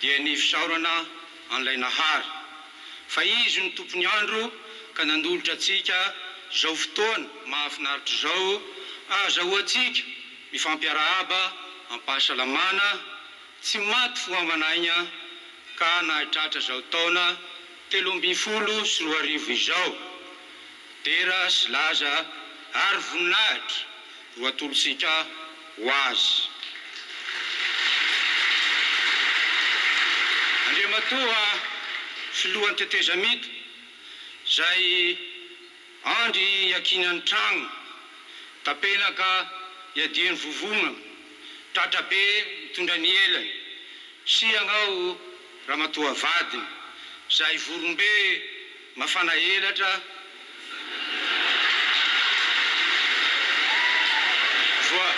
dia ny fisaorana an'ilay Nahary fa Izy no Tompon'ny andro ka nanolotra antsika izao fotoana mahafinaritra izao ahazahoantsika mifampiarahaba am-pahasalamana tsy maty fohamana aigna ka nahatratra izao taona telo ambin'ny folo sy roa arivo izao. Dera sy laza ary voninahitra. Voatolontsika ho azy. Andriamatoa Filohan'ny Tetezamita, izay andry hiankinan'ny tragno, tapenaka hiadian'ny vovona, tratra be mitondra ny elany, sy ianao Ramatoa vadiny, izay vorombe, Mafana elatra voa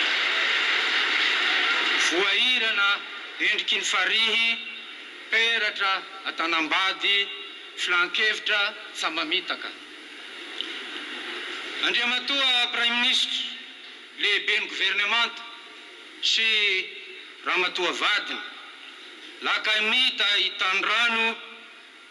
voahirana endriky ny farihy, peratra an-tanam-bady, filan-kevitra sa mamitaka? Andriamatoa Praiminisitra, Lehiben'ny Governemanta sy Ramatoa vadiny, lakanita i Tanirano,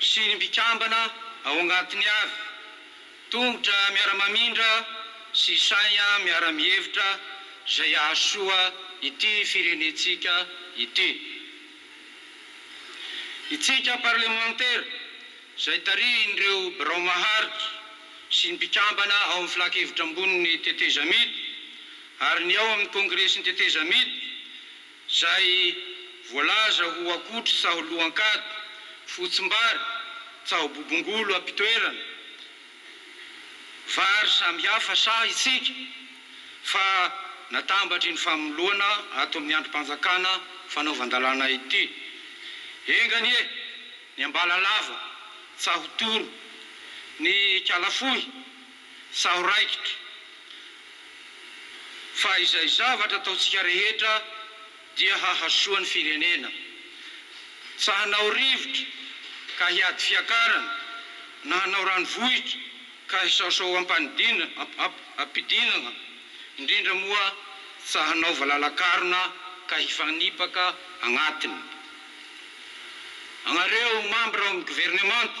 sy ny mpikambana ao agnatiny avy, tongotra miara-mamindra sy saigna miara-mihevitra izay hahasoa ity firenentsika ity. Itsika parlemantera izay tarihin'ireo birao maharitra sy ny mpikambana ao amin'ny filan-kevitra ambonin'ny tetezamita ary ny ao amin'ny kongresin'ny tetezamita izay voalaza ho akotry tsaho lohan-kady, fotsimbary, tsaho bobongolo am-pitoerana, vary samihafa sahy isika fa natambatry ny famoloana ato amin'ny andrim-panjakana fanaovan-dalàna ity. Enga anie ny ambala lava, tsaho toro, ny kala fohy, Izaho raikitra fa izay zavatra ataontsika rehetra dia hahasoa ny firenena. Tsy hanao rivotra ka hiady fiakarana na hanao ranovohitra ka hisaosao ampanidinana, indrindra moa tsy hanaova lalankarona ka hifanipaka agnatiny. Agnareo membra ao amin'ny governemanta,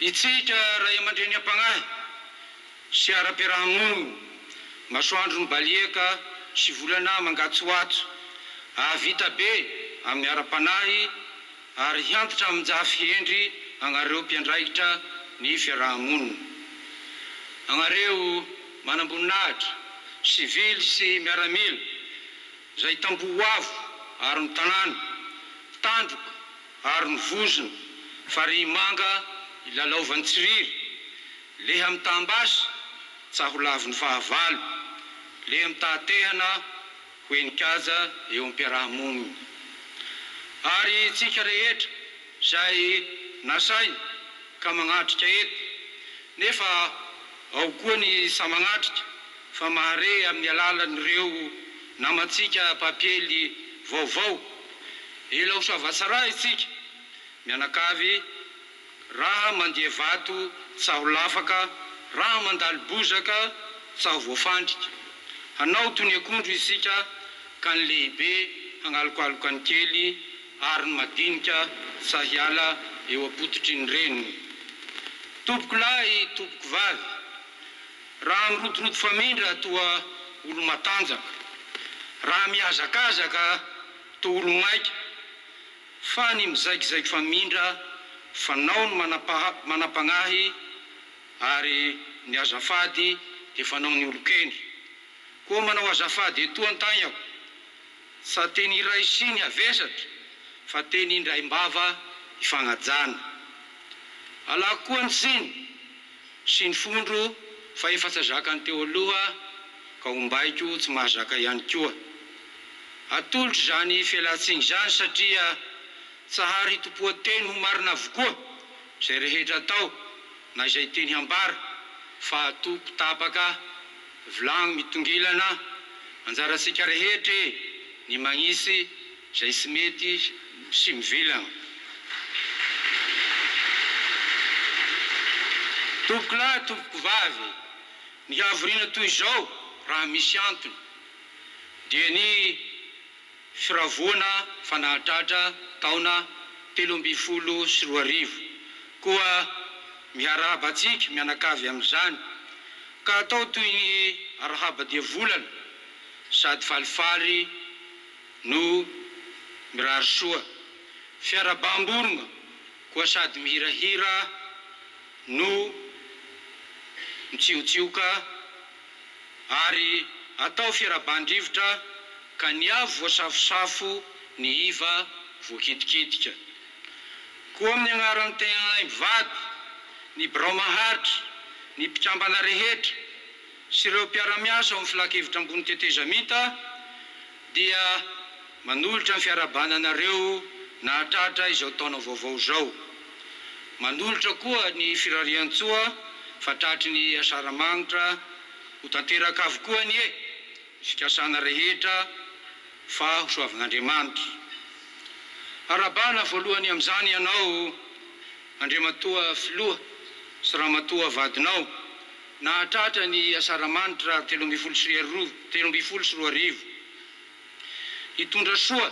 Hitsihika ray aman-dreny am-pagnahy sy ara-piaraha-monina, masoandro mibaliaka sy volana mangatsohatso, hahavita be amin'ny ara-panahy ary hihantitra amin-jafy hendry agnareo mpiandraikitra ny fiaraha-monina. Agnareo manamboninahitra, sivily sy miaramila, zay tamboho avo ary ny tanàna, tandroka, Ary ny vozona, farihy manga ilalaovan'ny tsiriry, leha mitam-basy, tsaho lavon'ny fahavalo, leha mitaha-tehana ho henin-kaja eo am-piaraha-monina. Ary tsika rehetra izay nasaina ka magnatrika eto, nefa ao koa ny sa magnatrika, fa mahare amin'ny alalan'ireo namantsika mpapiely vaovao. Ela ho savatsaraha isika mianakavy raha mandia vato tsaho lafaka, raha mandalo bozaka tsaho voafandrika. Hanao toy ny akondro isika ka ny lehibe hangalokaloka ny kely ary ny madinika tsa hiala eo am-pototry ny reniny. Tompokolahy, tompokovavy. Raha mirodorodo famindra toa olo-matanjaka, raha mihazakazaka toa olo-maika, fa ny mizaikizaiky famindra fanao ny manam-pagnahy ary ny azafady dia fanao ny olon-kendry. Koa manao azafady etoa an-tagnako, tsa teny iray sy ny havesatra fa teny indraim-bava ifagnajana. Alako koa ny tsiny. Sy ny fondro fa efa tsa zakany teo aloha ka ho mbaiko tsy mahazaka ihany koa. Atolotro izany fialantsiny izany satria tsa hary hitompoa teny ho marina avokoa izay rehetra atao na izay tiany hambara fa atoko tapaka vilagny mitongilana anjarantsika rehetra e ny magnisy Izay tsy mety sy mivilagna. Tompoko lahy, tompoko vavy, ny havoriana toy izao raha misy antony dia ny firavoana fa nahatratra taona telo ambin'ny folo sy roa arivo koa miharahaba antsika mianakavy amin'izany ka atao toy ny arahaba dia volana sady falifaly no mirary soa. Fiarabam-borogna koa sady mihirahira no mitsiotsioka ary atao fiaraban-drivotra ka ny avy voasafosafo ny iva voakitikitika. Koa amin'ny agnaran'ny tenanay mivady, ny birao maharitra, ny mpikambana rehetra sy ireo mpiara-miasa ao amin'ny Filankevitra Ambony Tetezamita, dia manolotra ny fiarahabana anareo nahatratra izao taona vaovao izao. Manolotra koa ny firarian-tsoa fa tratry ny asaramagnitra ho tanteraka avokoa anie ny fikasana rehetra fa ho soavin'Andriamanitra. Arabana voalohany amin'izany ianao Andriamatoa Filoha sy Ramatoa vadinao. Nahatratra ny Asaramanitra telo ambin'ny folo sy roa telo ambin'ny folo sy roa arivo. Hitondra soa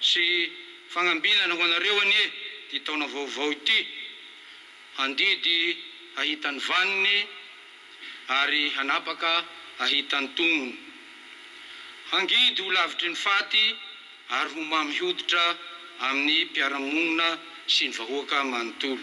sy fagnambinana ho anareo anie ity taona vaovao ity. Handidy hahita ny vaniny ary hanapaka hahita ny tombony. Hangidy ho lavitry ny faty ary ho mamy hoditra amin'ny mpiara-monina sy ny vahoaka manontolo.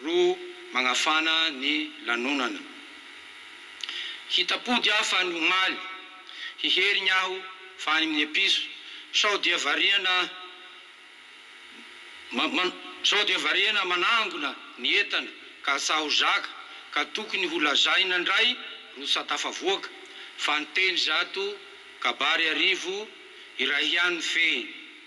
roa magnafana ny lanonana. Hita-pody aho fa ny omaly, hiherigna aho fa any amin'ny episo, sao dia variana ma-ma sao dia variana manangona ny entana ka hatsaho zaka ka tokony ho lazaina ndray ro sa tafavoaka fa niteny zato kabary arivo iray ihany ny fehiny.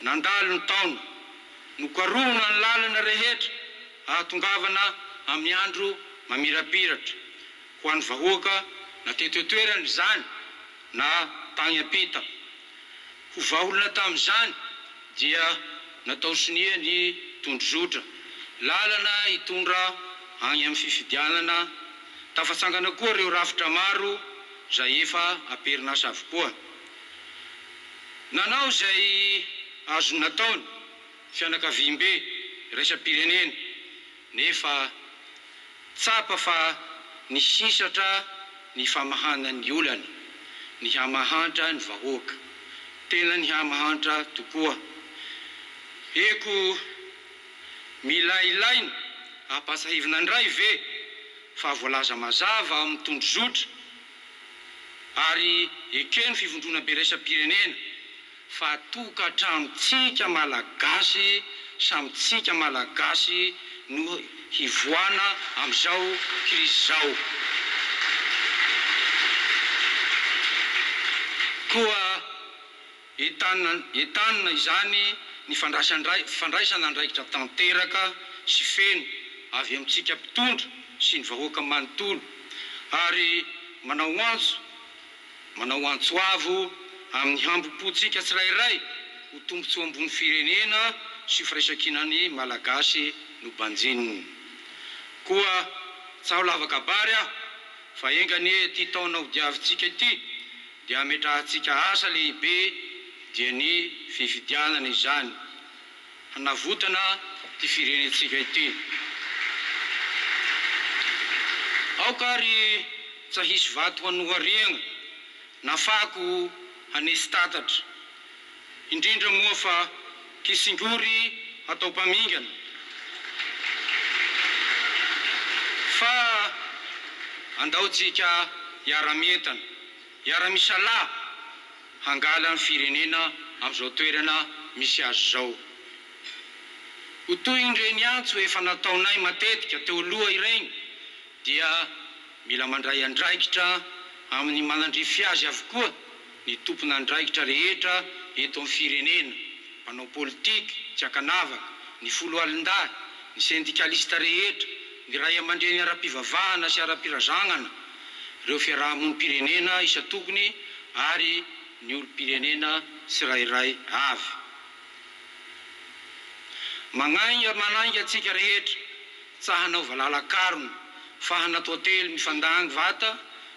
Nandalo ny taona, nokarohina ny lalana rehetra hahatongavana amin'ny andro mamirapiratra ho an'ny vahoaka na teto an-toerana izany na tany am-pita. Ho vahaolana tamin'izany dia natao sonia ny tondrozotra, lalana hitondra any amin'ny fifidianana, tafatsangana koa ireo rafitra maro izay efa am-perinasa avokoa. Nanao izay azony nataony fianakaviambe iraisam-pirenena nefa tsapa fa nisisatra ny famahana ny olana, nihamahantra ny vahoaka. Tena nihamahantra tokoa. Eko milailay ny ampatsahivina ndray ve fa voalaza mazava ao amin'ny tondrozotra ary ekeo ny fivondronam-be iraisam-pirenena fa tokantranontsika Malagasy samy tsika Malagasy no hivoana amin'izao krizy izao. Koa. Entanina entanina izany ny fandraisandrai fandraisana andraikitra tanteraka sy feno avy amintsika mpitondra sy ny vahoaka manontolo ary manao antso manao antso avo amin'ny hambom-pontsika tsirairay ho tombontsoa ambony firenena sy firaisankinan'ny Malagasy no banjininy. Koa tsaho lava kabary aho fa enga anie ity taona hodiavintsika ity dia hametrahantsika asa lehibe dia ny fifidianana izany hanavotana ity firenentsika ity. Aoka ary tsa hisy vato hanohariagna na fako hanesy tatatra. indrindra moa fa kisingory atao mpamingana, fa andao tsika hiara-mientana, hiara-misalahy hangala ny firenena amin'izao toerana misy azy izao. Ho toy ireny antso efa nataonay matetika teo aloha ireny dia mila mandray andraikitra amin'ny manandrify azy avokoa ny tompon'andraikitra rehetra eto amin'ny firenena, mpanao politika tsy ankanavaka, ny foloalindahy, ny sendikalista rehetra, ny ray aman-dreny ara-pivavahana sy ara-pirazagnana, ireo fiarahamonim-pirenena isan-tokony ary ny olom-pirenena tsirairay avy. Magnainga manainga antsika rehetra tsa hanao valala-karona fa hanatoately mifandangy vata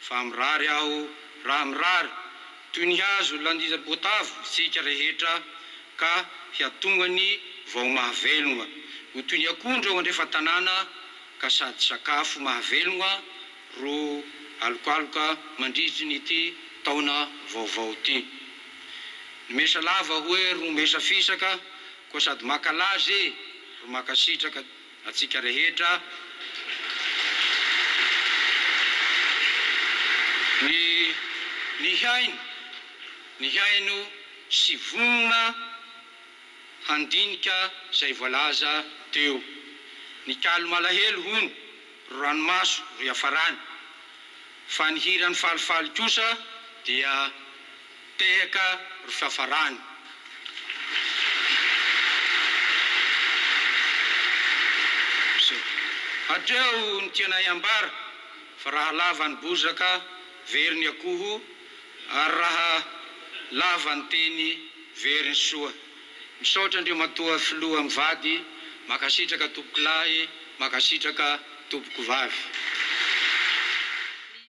Fa mirary aho raha mirary toy ny hazo landiza-boatavo isika rehetra ka hiatongany vao mahavelogna ho toy ny akondro ao andrefan-tanàna ka sady sakafo mahavelogna ro alokaloka mandritry ny ity taona vaovao ity. Ny mesa lava hoe ro mesa fisaka koa sady makalazy e! Ry makasitraka. Antsika rehetra, ny nihaino, nihaino sy vonona handinika izay voalaza teo. Nikalo malahelo hono ry ranomaso ry Iafarany, fa ny hiran'i Falifaly kosa dia. Tehaka ry fiafarany. Hatreo ny tianay hambara fa raha lava ny bozaka very ny akoho ary raha lava ny teny very ny soa. Misaotra Andriamatoa Filoha mivady, makasitraka Tompokolahy, makasitraka Tompokovavy.